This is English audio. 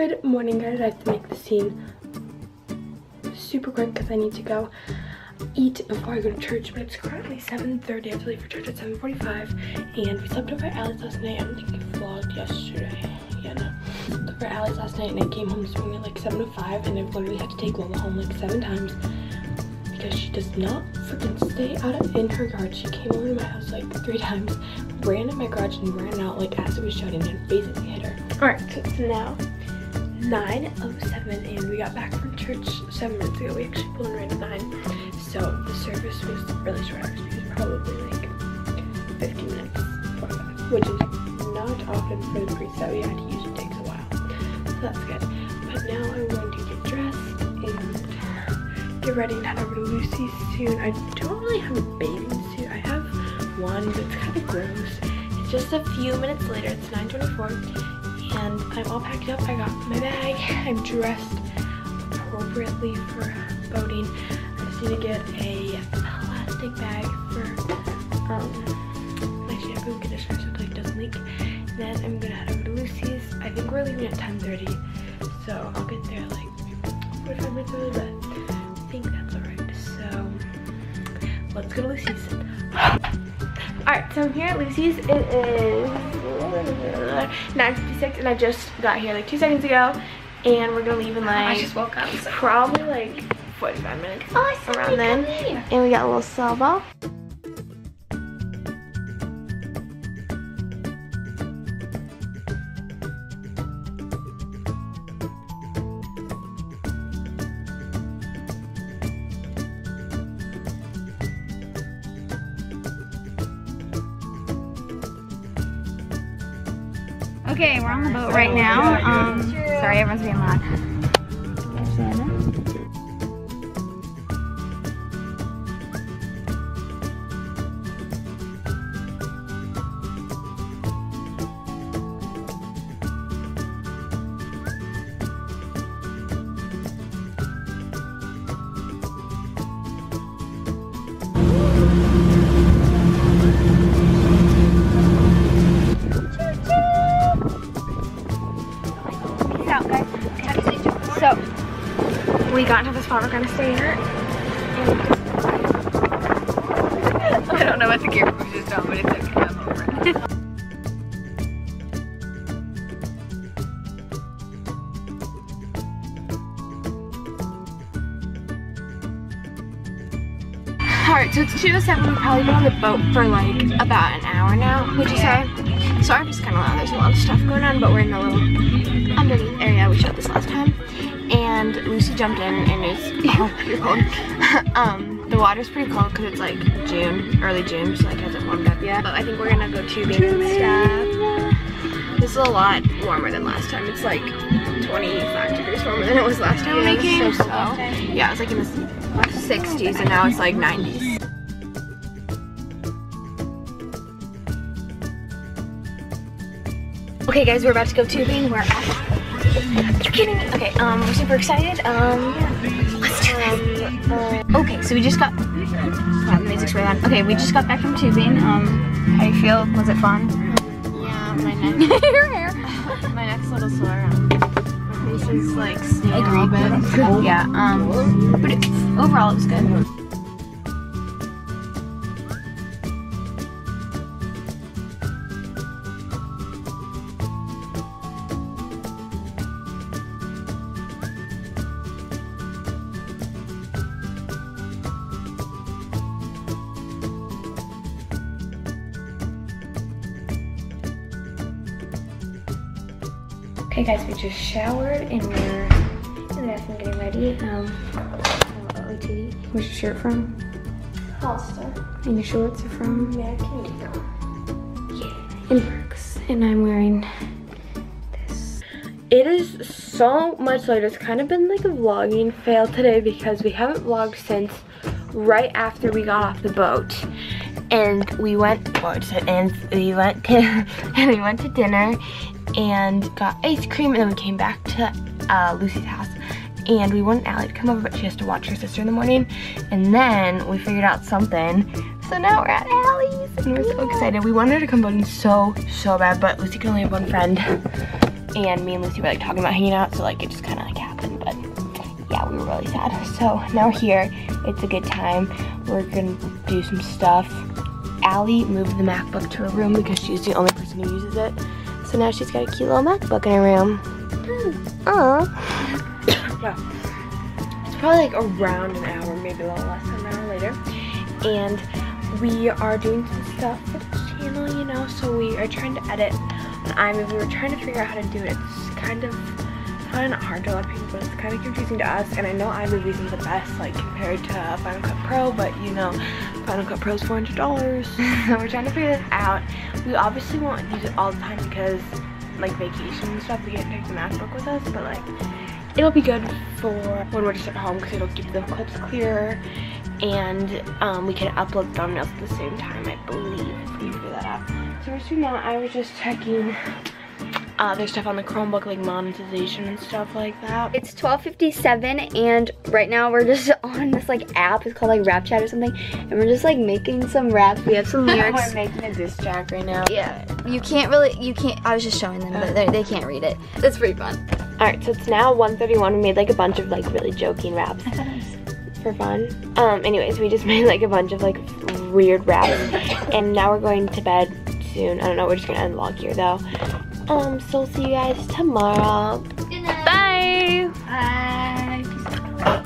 Good morning guys, I have to make the scene super quick because I need to go eat before I go to church, but it's currently 7.30. I have to leave for church at 7.45, and we slept over at Allie's last night. I don't think I vlogged yesterday. Yeah, no. Over at last night, and I came home this morning at like 7 5, and I literally had to take Lola home like seven times because she does not freaking stay out of in her yard. She came over to my house like three times, ran in my garage, and ran out like as it was shutting, and basically hit her. Alright, so now 9.07 and we got back from church seven minutes ago. We actually pulled in right at 9. So the service was really short. It was probably like 15 minutes, 45, which is not often for the priest that we had usually takes a while. So that's good. But now I'm going to get dressed and get ready and head over to Lucy's soon. I don't really have a bathing suit. I have one, but it's kind of gross. It's just a few minutes later. It's 9.24 and I'm all packed up. I got my bag. I'm dressed appropriately for boating. I just need to get a plastic bag for um, my shampoo and conditioner so it like, doesn't leak. then I'm gonna head over to Lucy's. I think we're leaving at 10.30, so I'll get there like 45 minutes early, but I think that's alright. So let's go to Lucy's. Alright, so I'm here at Lucy's. It is 9.56 and I just got here like two seconds ago. And we're gonna leave in like I just woke up. So. Probably like 45 minutes oh, around then. And we got a little cell ball. Okay, we're on the boat right now. Um, sorry, everyone's being loud. We got into the spot we're gonna stay here. I don't know what the gear was just on, but it's okay. I'm over it. Alright, so it's 2.07. We've probably been on the boat for like about an hour now, would you say? Sorry if it's kind of loud. There's a lot of stuff going on, but we're in the little underneath area. We shot this last time and Lucy jumped in and it's oh, pretty cold. um, the water's pretty cold because it's like June, early June, so like hasn't warmed up yet. But I think we're gonna go tubing and stuff. This is a lot warmer than last time. It's like 25 degrees warmer than it was last time yeah, we came. So, so yeah, it was like in the 60s and now it's like 90s. Okay guys, we're about to go tubing. We're kidding? Okay, um, we're super excited. Um, let's do this. Um, okay, so we just got, wow, the music's really loud. Okay, we just got back from tubing. Um, how do you feel? Was it fun? Yeah, my neck. Your hair. my neck's a little sore. Um, my face is like a little bit. Yeah, um, but it, overall it was good. Okay guys, we just showered and we're in the bathroom getting ready. Um, OTD. Where's your shirt from? Hollister. And your shorts are from? American Eagle. Yeah, it works. And I'm wearing this. It is so much later. It's kind of been like a vlogging fail today because we haven't vlogged since right after we got off the boat and we went and we went to and we went to dinner and got ice cream and then we came back to uh, Lucy's house and we wanted Allie to come over but she has to watch her sister in the morning and then we figured out something so now we're at Allie's and we're so excited we wanted her to come boating so so bad but Lucy can only have one friend and me and Lucy were like talking about hanging out, so like it just kind of like happened, but yeah, we were really sad. So now we're here, it's a good time. We're gonna do some stuff. Allie moved the MacBook to her room because she's the only person who uses it. So now she's got a cute little MacBook in her room. Hmm. Aww. yeah. It's probably like around an hour, maybe a little less than an hour later. And we are doing some stuff for the channel, you know, so we are trying to edit on iMovie. We're trying to figure out how to do it. It's kind of probably not hard to a lot of people, but it's kind of confusing to us. And I know iMovie isn't the best, like compared to Final Cut Pro, but you know, Final Cut Pro is $400. so we're trying to figure this out. We obviously won't use it all the time because like vacation and stuff, we can't take the MacBook with us, but like it'll be good for when we're just at home because it'll keep the clips clearer and um, we can upload thumbnails at the same time, I believe, if we figure that out. So we're just that. I was just checking uh, there's stuff on the Chromebook like monetization and stuff like that. It's 12.57 and right now we're just on this like app. It's called like Rap Chat or something. And we're just like making some raps. We have some lyrics. we're making a diss track right now. Yeah, you can't really, you can't, I was just showing them, but they, they can't read it. It's pretty fun. Alright, so it's now 1.31. We made like a bunch of like really joking raps for fun. Um, anyways, we just made like a bunch of like weird raps. and now we're going to bed soon. I don't know, we're just gonna end the vlog here though. Um, so see you guys tomorrow. Good night. Bye! Bye.